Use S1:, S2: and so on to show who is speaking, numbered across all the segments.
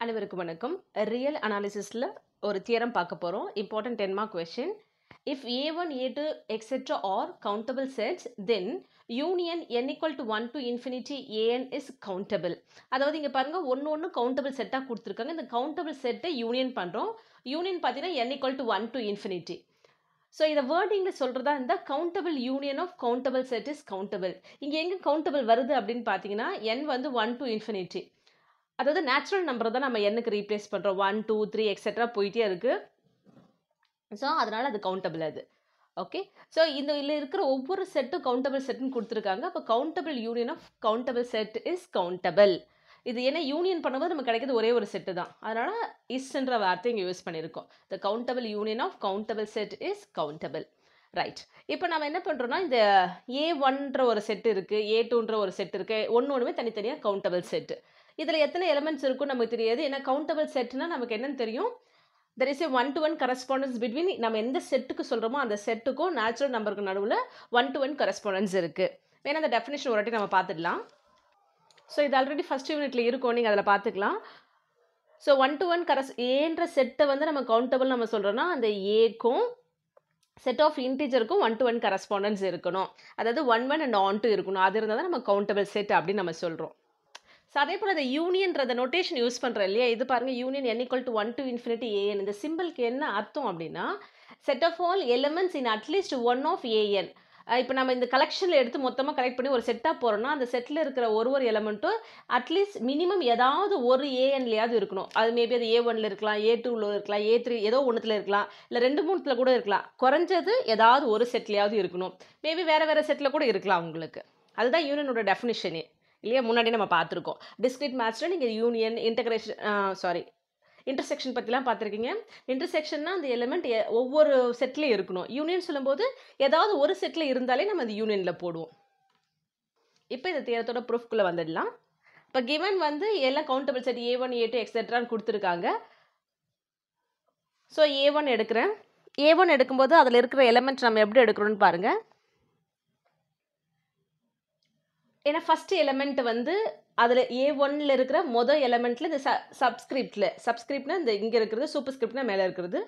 S1: அனைவருக்கும் வணக்கம். ரியல் அனாலிசிஸில் ஒரு தியரம் பார்க்க போகிறோம் important ten mark question if A one A two etcetera are countable sets then union N equal to one to infinity AN is countable அதாவது இங்கே பாருங்கள் ஒன்று ஒன்று கவுண்டபிள் செட்டாக கொடுத்துருக்காங்க. இந்த கவுண்டபிள் செட்டை யூனியன் பண்ணுறோம் யூனியன் பார்த்தீங்கன்னா N equal to one to infinity so இதை வேர்டிங்கில் சொல்கிறதா இருந்தால் countable union of countable set is countable இங்கே எங்கே கவுண்டபிள் வருது அப்படின்னு பார்த்தீங்கன்னா என் வந்து ஒன் டு இன்ஃபினிட்டி அதாவது நேச்சுரல் நம்பரை தான் நம்ம எண்ணுக்கு ரீப்ளேஸ் பண்ணுறோம் ஒன் டூ த்ரீ எக்ஸெட்ரா போயிட்டே இருக்குது ஸோ அதனால் அது கவுண்டபிள் அது. ஓகே ஸோ இந்த இதில் இருக்கிற ஒவ்வொரு செட்டும் கவுண்டபிள் செட்டுன்னு கொடுத்துருக்காங்க. அப்போ countable union of countable set is countable இது ஏன்னா யூனியன் பண்ணும்போது நமக்கு கிடைக்கிறது ஒரே ஒரு செட்டு தான். அதனால் இஸ்ன்ற வார்த்தை இங்கே யூஸ் பண்ணியிருக்கோம். The countable union of countable set is countable right இப்போ நம்ம என்ன பண்ணுறோம்னா இந்த ஏ ஒன்ற ஒரு செட்டு இருக்குது ஏ டூன்ற ஒரு செட் இருக்குது ஒன்று ஒன்றுமே தனித்தனியாக கவுண்டபிள் செட்டு இதில் எத்தனை எலமெண்ட்ஸ் இருக்கும் நமக்கு தெரியாது. ஏன்னா கவுண்டபிள் செட்னா நமக்கு என்னன்னு தெரியும். There is a one to one correspondence between நம்ம எந்த செட்டுக்கு சொல்கிறோமோ அந்த செட்டுக்கும் நேச்சுரல் நம்பருக்கு நடுவில் ஒன் டு ஒன் கரஸ்பாண்டன்ஸ் இருக்குது ஏன்னா அந்த டெஃபினேஷன் ஒரு வாட்டி நம்ம பார்த்துக்கலாம். ஸோ இது ஆல்ரெடி ஃபஸ்ட் யூனிட்ல இருக்கும். நீங்கள் அதில் பார்த்துக்கலாம். ஸோ ஒன் டு ஒன் கரஸ் ஏன்ற செட்டை வந்து நம்ம கவுண்டபிள் நம்ம சொல்கிறோன்னா அந்த ஏக்கும் செட் ஆஃப் இன்டீஜருக்கும் ஒன் டு ஒன் கரஸ்பாண்டன்ஸ் இருக்கணும். அதாவது one one and onto இருக்கணும். அது இருந்தால் தான் நம்ம கவுண்டபிள் செட் அப்படின்னு நம்ம சொல்கிறோம் ஸோ அதே போல் அந்த யூனியன்றத நோட்டேஷன் யூஸ் பண்ணுறோம் இல்லையா? இது பாருங்கள் union n equal to one to infinity A n இந்த சிம்பிளுக்கு என்ன அர்த்தம் அப்படின்னா set of all elements in at least one of A n இப்போ நம்ம இந்த கலெக்ஷனில் எடுத்து மொத்தமாக கலெக்ட் பண்ணி ஒரு செட்டாக போகிறோம்னா அந்த செட்டில் இருக்கிற ஒரு ஒரு எலமெண்ட்டும் அட்லீஸ்ட் மினிமம் ஏதாவது ஒரு ஏஎன்லையாவது இருக்கணும். அது மேபி அது ஏ ஒன்ல இருக்கலாம் ஏ டூவில் இருக்கலாம் ஏ த்ரீ ஏதோ ஒன்றுத்தில் இருக்கலாம் இல்லை ரெண்டு மூணுத்தில் கூட இருக்கலாம். குறைஞ்சது ஏதாவது ஒரு செட்லையாவது இருக்கணும். மேபி வேறு வேறு செட்டில் கூட இருக்கலாம் உங்களுக்கு. அதுதான் யூனியனோட டெஃபினிஷனே இல்லையா? முன்னாடி நம்ம பார்த்துருக்கோம். டிஸ்கிரிட் மேட்ச்சில் நீங்கள் யூனியன் இன்டகிரேஷன் சாரி இன்டர்செக்ஷன் பற்றிலாம் பார்த்துருக்கீங்க. இன்டர்செக்ஷன்னா அந்த எலிமெண்ட் ஒவ்வொரு செட்லேயும் இருக்கணும். யூனியன் சொல்லும்போது ஏதாவது ஒரு செட்டில் இருந்தாலே நம்ம அந்த யூனியனில் போடுவோம். இப்போ இந்த தேரத்தோட ப்ரூஃப்குள்ளே வந்துடலாம். இப்போ கிவன் வந்து எல்லாம் countable set A one A two எக்ஸெட்ரான்னு கொடுத்துருக்காங்க. ஸோ ஏ ஒன் எடுக்கிறேன். ஏ ஒன் எடுக்கும்போது அதில் இருக்கிற எலிமெண்ட் நம்ம எப்படி எடுக்கிறோன்னு பாருங்கள் ஏன்னா ஃபஸ்ட்டு எலமெண்ட் வந்து அதில் ஏ ஒன்னில் இருக்கிற மொதல் எலமெண்ட்டில் இந்த ச சப்ஸ்கிரிப்டில் சப்ஸ்கிரிப்ட்னா இந்த இங்கே இருக்கிறது சூப்பர் ஸ்கிரிப்ட்னா மேலே இருக்கிறது.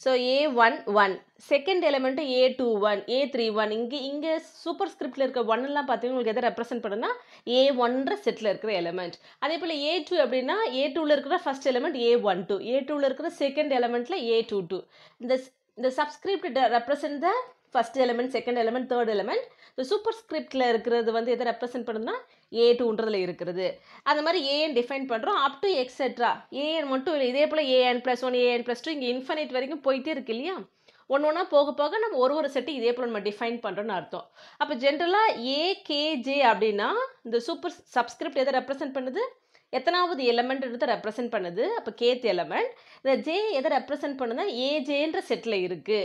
S1: So A one one second element A two one A three one இங்கே இங்கே சூப்பர் ஸ்கிரிப்டில் இருக்கிற ஒன்லாம் பார்த்தீங்கன்னா உங்களுக்கு எதை ரெப்ரசென்ட் பண்ணுன்னா ஏ ஒன்ற செட்டில் இருக்கிற எலமெண்ட் அதே போல் ஏ டூ அப்படின்னா ஏ டூவில் இருக்கிற first element A one two A டூவில் இருக்கிற செகண்ட் எலமெண்ட்டில் ஏ டூ டூ இந்த இந்த subscript represent the first element second element third element இந்த சூப்பர் ஸ்கிரிப்டில் இருக்கிறது வந்து எதை ரெப்ரசென்ட் பண்ணுதுன்னா ஏ டூன்றதில் இருக்கிறது. அந்த மாதிரி ஏஎன் டிஃபைன் பண்ணுறோம் அப் டு எக்ஸெட்ரா ஏஎன் மட்டும் இல்லை. இதே போல் A n plus one A n plus two இங்கே இன்ஃபினைட் வரைக்கும் போயிட்டே இருக்கு இல்லையா? ஒன்று ஒன்றா போக போக நம்ம ஒரு ஒரு செட்டு இதே போல் நம்ம டிஃபைன் பண்ணுறோன்னு அர்த்தம். அப்போ ஜென்ரலாக ஏகேஜே அப்படின்னா இந்த சூப்பர் சப்ஸ்கிரிப்ட் எதை ரெப்ரசென்ட் பண்ணுது? எத்தனாவது எலமெண்ட் ரெப்ரசென்ட் பண்ணுது? அப்போ கேத் எலமெண்ட் இந்த ஜே எதை ரெப்ரசென்ட் பண்ணுதுன்னா ஏஜேன்ற செட்டில் இருக்குது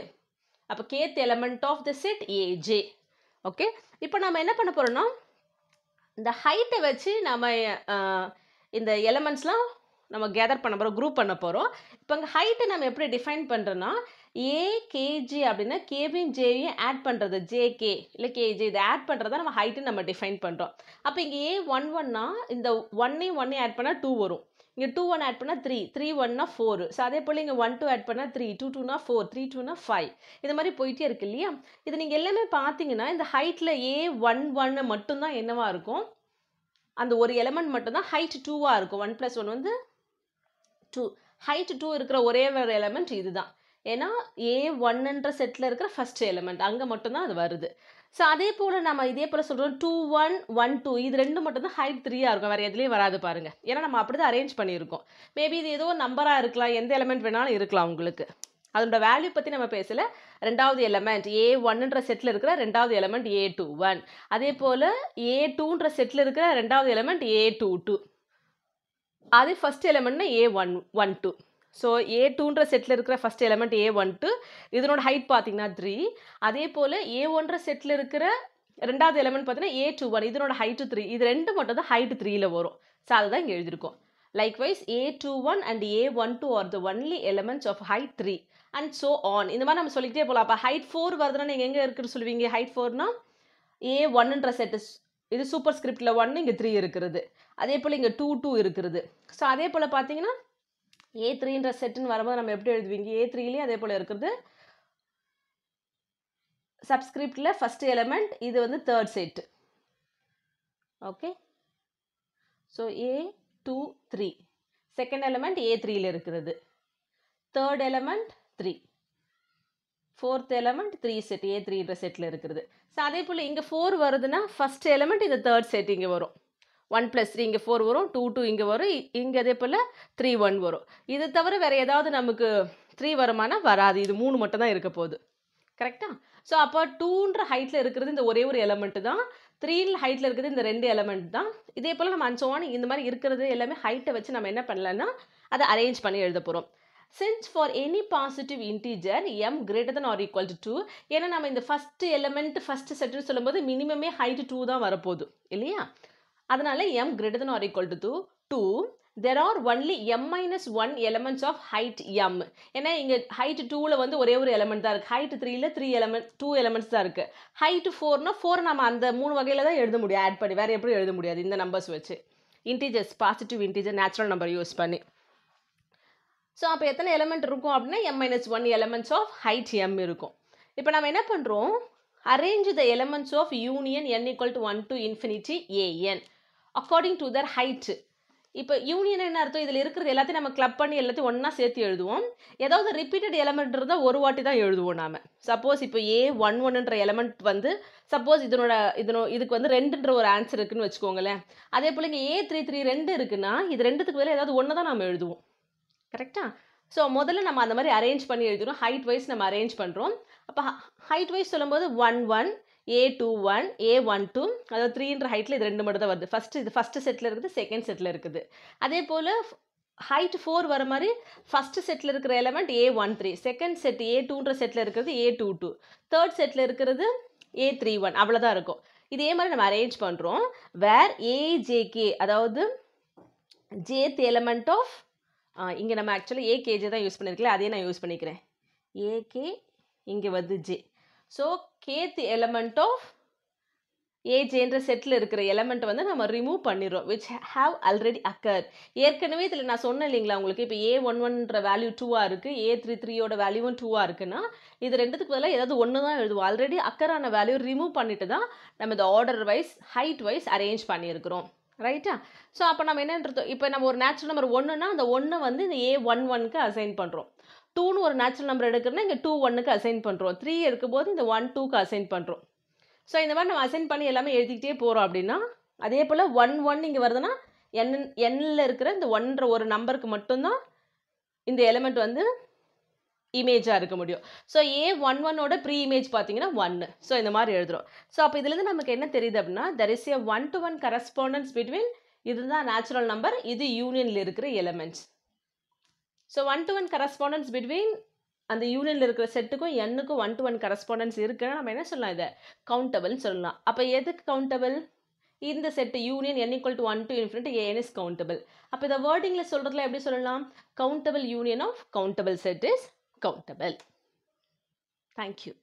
S1: அப்போ kth element of the set A j okay இப்போ நம்ம என்ன பண்ண போகிறோம்னா இந்த ஹைட்டை வச்சு நம்ம இந்த எலமெண்ட்ஸ்லாம் நம்ம கேதர் பண்ண போகிறோம் குரூப் பண்ண போகிறோம் இப்போ இங்கே ஹைட்டை நம்ம எப்படி டிஃபைன் பண்ணுறோன்னா ஏ கேஜி அப்படின்னா கேவியும் ஜேயும் ஆட் பண்ணுறது ஜேகே இல்லை கேஜி இதை ஆட் பண்ணுறதா நம்ம ஹைட்டு நம்ம டிஃபைன் பண்ணுறோம் அப்போ இங்கே ஏ ஒன் ஒன்னா இந்த ஒன்னையும் ஒன்னையும் ஆட் பண்ணால் டூ வரும். இங்கே டூ ஒன் ஆட் பண்ணால் த்ரீ த்ரீ ஒன்னா ஃபோர் ஸோ அதே போல் இங்கே ஒன் டூ ஆட் பண்ணால் த்ரீ டூ டூனா ஃபோர் த்ரீ டூனா ஃபைவ் இது மாதிரி போயிட்டே இருக்கு இல்லையா? இது நீங்கள் எல்லாமே பார்த்தீங்கன்னா இந்த ஹைட்டில் ஏ ஒன் ஒன்னு மட்டும்தான் என்னவாக இருக்கும்? அந்த ஒரு எலமெண்ட் மட்டும்தான் ஹைட் டூவாக இருக்கும். ஒன் ப்ளஸ் ஒன் வந்து டூ ஹைட் டூ இருக்கிற ஒரே ஒரு எலமெண்ட் இதுதான். ஏன்னா ஏ ஒன்னுன்ற செட்டில் இருக்கிற ஃபஸ்ட் எலமெண்ட் அங்கே மட்டும்தான் அது வருது. ஸோ அதே போல் நம்ம இதே போல் சொல்கிறோம் டூ ஒன் ஒன் டூ இது ரெண்டு மட்டும் தான் ஹைட் த்ரீயாக இருக்கும். வேறு எதுலேயும் வராது பாருங்கள் ஏன்னா நம்ம அப்படி தான் அரேஞ்ச் பண்ணியிருக்கோம். மேபி இது ஏதோ நம்பராக இருக்கலாம். எந்த எலமெண்ட் வேணாலும் இருக்கலாம் உங்களுக்கு. அதோட வேல்யூ பற்றி நம்ம பேசல. ரெண்டாவது எலமெண்ட் ஏ ஒன்னுன்ற செட்டில் இருக்கிற ரெண்டாவது எலமெண்ட் ஏ டூ ஒன் அதே போல் ஏ டூன்ற செட்டில் இருக்கிற ரெண்டாவது எலமெண்ட் ஏ டூ டூ அதே first எலமெண்ட்னா A one one two so A டூன்ற செட்டில் இருக்கிற first element A one two இதனோட ஹைட் பார்த்தீங்கன்னா த்ரீ அதே போல் ஏ ஒன்ற செட்டில் இருக்கிற ரெண்டாவது எலமெண்ட் பார்த்தீங்கன்னா ஏ டூ ஒன் இதனோட ஹைட்டு த்ரீ இது ரெண்டு மட்டும் தான் ஹைட்டு த்ரீயில் வரும். ஸோ அதுதான் இங்கே எழுதியிருக்கோம். Likewise A two one and A one two are the only elements of height three and so on இந்த மாதிரி நம்ம சொல்லிக்கிட்டே போகலாம் அப்போ ஹைட் ஃபோர் வருதுன்னா நீங்கள் எங்கே இருக்குன்னு சொல்லுவீங்க? ஹைட் ஃபோர்னா ஏ ஒன்னுன்ற செட்டு இது சூப்பர் ஸ்கிரிப்டில் ஒன்று இங்கே த்ரீ இருக்கிறது. அதே போல் இங்கே டூ டூ இருக்கிறது. ஸோ அதே போல் பார்த்தீங்கன்னா ஏ த்ரீன்ற செட்டுன்னு வரும்போது நம்ம எப்படி எழுதுவீங்க? ஏ த்ரீலேயும் அதே போல் இருக்கிறது. சப்ஸ்கிரிப்டில் ஃபஸ்ட் எலமெண்ட் இது வந்து third set okay so A two three second element A த்ரீயில் இருக்கிறது. Third element three fourth element three set A த்ரீன்ற செட்டில் இருக்கிறது. ஸோ அதே போல் இங்கே ஃபோர் வருதுன்னா ஃபஸ்ட் எலமெண்ட் இந்த தேர்ட் செட் இங்கே வரும். ஒன் ப்ளஸ் த்ரீ இங்கே ஃபோர் வரும் டூ டூ இங்கே வரும் இங்கே அதே போல் த்ரீ ஒன் வரும். இது தவிர வேறு ஏதாவது நமக்கு த்ரீ வருமானா வராது. இது மூணு மட்டும் தான் இருக்க போகுது. கரெக்டாக ஸோ அப்போ டூன்ற ஹைட்டில் இருக்கிறது இந்த ஒரே ஒரு எலமெண்ட்டு தான். த்ரீல ஹைட்டில் இருக்கிறது இந்த ரெண்டு எலமெண்ட் தான். இதே போல் நம்ம அன்சோவான் இந்த மாதிரி இருக்கிறது எல்லாமே ஹைட்டை வச்சு நம்ம என்ன பண்ணலன்னா அதை அரேஞ்ச் பண்ணி எழுத போகிறோம் since for any positive integer m greater than or equal to two ஏன்னா நம்ம இந்த ஃபஸ்ட்டு எலமெண்ட் ஃபஸ்ட்டு செட்டுன்னு சொல்லும்போது மினிமமே ஹைட் டூ தான் வரப்போகுது. இல்லையா? அதனால m greater than or equal to 2 2 there are only m minus one elements of height m ஏன்னா இங்கே ஹைட் டூவில் வந்து ஒரே ஒரு எலமெண்ட் தான் இருக்குது ஹைட் த்ரீயில் த்ரீ எலமெண்ட் டூ எலமெண்ட்ஸ் தான் இருக்குது ஹைட் ஃபோர்னா ஃபோர் நம்ம அந்த மூணு வகையில் தான் எழுத முடியும். ஆட் பண்ணி வேறு எப்படி எழுத முடியாது. இந்த நம்பர்ஸ் வச்சு. Integers positive integer natural number use பண்ணி. ஸோ அப்போ எத்தனை எலமெண்ட் இருக்கும் அப்படின்னா m minus one elements of height m இருக்கும். இப்போ நம்ம என்ன பண்ணுறோம் arrange the elements of union n equal to one to infinity A n according to their height இப்போ யூனியன் என்ன அர்த்தம்? இதில் இருக்கிறது எல்லாத்தையும் நம்ம கிளப் பண்ணி எல்லாத்தையும் ஒன்றா சேர்த்து எழுதுவோம். ஏதாவது ரிப்பீட்டட் எலமெண்ட் இருந்தால் ஒரு வாட்டி தான் எழுதுவோம் நாம. சப்போஸ் இப்போ ஏ ஒன் ஒன்னுன்ற எலமெண்ட் வந்து சப்போஸ் இதனோட இதனோ இதுக்கு வந்து ரெண்டுன்ற ஒரு ஆன்சர் இருக்குன்னு வச்சுக்கோங்களேன். அதே போல் இங்கே ஏ த்ரீ த்ரீ ரெண்டு இருக்குன்னா இது ரெண்டுத்துக்கு வேலை ஏதாவது ஒன்று தான் நம்ம எழுதுவோம். கரெக்டாக ஸோ முதல்ல நம்ம அந்த மாதிரி அரேஞ்ச் பண்ணி எழுதுகிறோம் ஹைட் வைஸ் நம்ம அரேஞ்ச் பண்ணுறோம் அப்போ ஹைட் வைஸ் சொல்லும்போது one one A two one A one two அதாவது த்ரீன்ற ஹைட்டில் இது ரெண்டு மட்டும் தான் வருது. ஃபஸ்ட்டு இது ஃபஸ்ட்டு செட்டில் இருக்குது செகண்ட் செட்டில் இருக்குது. அதே போல் ஹைட் ஃபோர் வர மாதிரி ஃபஸ்ட்டு செட்டில் இருக்கிற element A one three second set A டூன்ற செட்டில் இருக்கிறது ஏ டூ டூ தேர்ட் செட்டில் இருக்கிறது ஏ த்ரீ ஒன் அவ்வளோதான் இருக்கும். இதே மாதிரி நம்ம அரேஞ்ச் பண்ணுறோம் வேர் ஏஜேகே அதாவது ஜேத் எலமெண்ட் ஆஃப் இங்கே நம்ம ஆக்சுவலி ஏகேஜே தான் யூஸ் பண்ணியிருக்கல அதே நான் யூஸ் பண்ணிக்கிறேன். ஏகே இங்கே வந்து j so kth element of ஏஜேன்ற செட்டில் இருக்கிற எலமெண்ட் வந்து நம்ம ரிமூவ் பண்ணிடுறோம் விச் ஹாவ் ஆல்ரெடி அக்கர் ஏற்கனவே இதில் நான் சொன்னேன் இல்லைங்களா உங்களுக்கு? இப்போ ஏ ஒன் ஒன்ற வேல்யூ டூவாக இருக்குது ஏ த்ரீ த்ரீயோட வேல்யூவும் டூவாக இருக்குன்னா இது ரெண்டுத்துக்கு பதிலாக ஏதாவது ஒன்று தான் எழுதுவோம். ஆல்ரெடி அக்கரான வேல்யூ ரிமூவ் பண்ணிட்டு தான் நம்ம இந்த order wise height wise arrange பண்ணியிருக்கிறோம். ரைட்டா ஸோ அப்போ நம்ம என்னன்றது இப்போ நம்ம ஒரு நேச்சுரல் நம்பர் ஒன்றுனா அந்த ஒன்று வந்து இந்த ஏ ஒன் ஒன்க்கு அசைன் பண்ணுறோம் டூன்னு ஒரு நேச்சுரல் நம்பர் எடுக்கிறோன்னா இங்கே டூ ஒன்னுக்கு அசைன் பண்ணுறோம் த்ரீ இருக்கும்போது இந்த ஒன் டூக்கு அசைன் பண்ணுறோம் ஸோ இந்த மாதிரி நம்ம அசைன் பண்ணி எல்லாமே எழுதிக்கிட்டே போகிறோம் அப்படின்னா அதே போல் ஒன் ஒன் இங்கே வருதுன்னா என் எண்ணில் இருக்கிற இந்த ஒன்ற ஒரு நம்பருக்கு மட்டும்தான் இந்த எலிமெண்ட் வந்து இமேஜாக இருக்க முடியும். ஸோ ஏ ஒன் ஒன்னோட ப்ரீ இமேஜ் பார்த்தீங்கன்னா ஒன்று ஸோ இந்த மாதிரி எழுதுகிறோம் ஸோ அப்போ இதுலேருந்து நமக்கு என்ன தெரியுது அப்படின்னா there is a one to one correspondence between இதுதான் நேச்சுரல் நம்பர் இது யூனியனில் இருக்கிற elements so one to one correspondence between அந்த யூனியனில் இருக்கிற செட்டுக்கும் எண்ணுக்கும் ஒன் டு ஒன் கரஸ்பாண்டன்ஸ் இருக்குன்னா நம்ம என்ன சொல்லலாம் இதை? கவுண்டபிள்னு சொல்லலாம். அப்போ எதுக்கு கவுண்டபிள் இந்த set union n equal to one to infinite A n is countable அப்போ இந்த வேர்டிங்கில் சொல்கிறதுல எப்படி சொல்லலாம்? Countable union of countable set is countable thank you